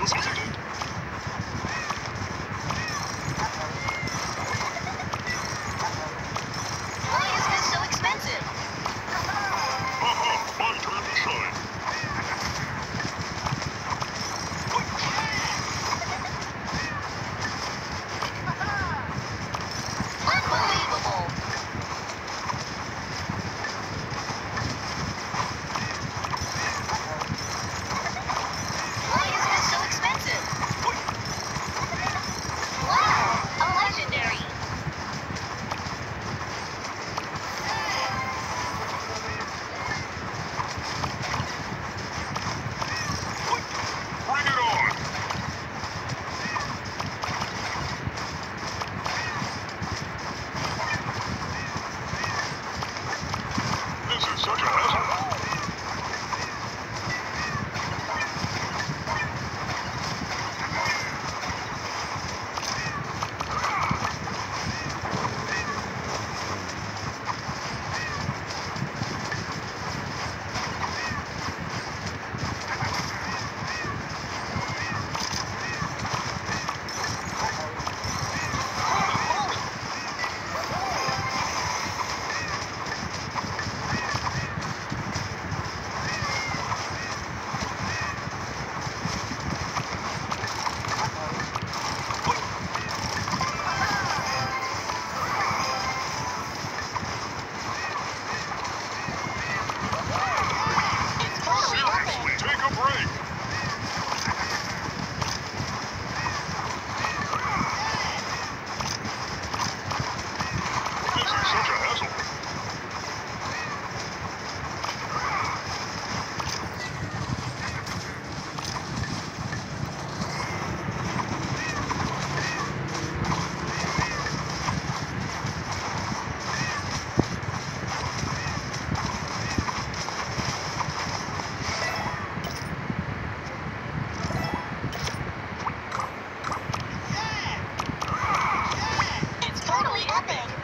license. Affirmative.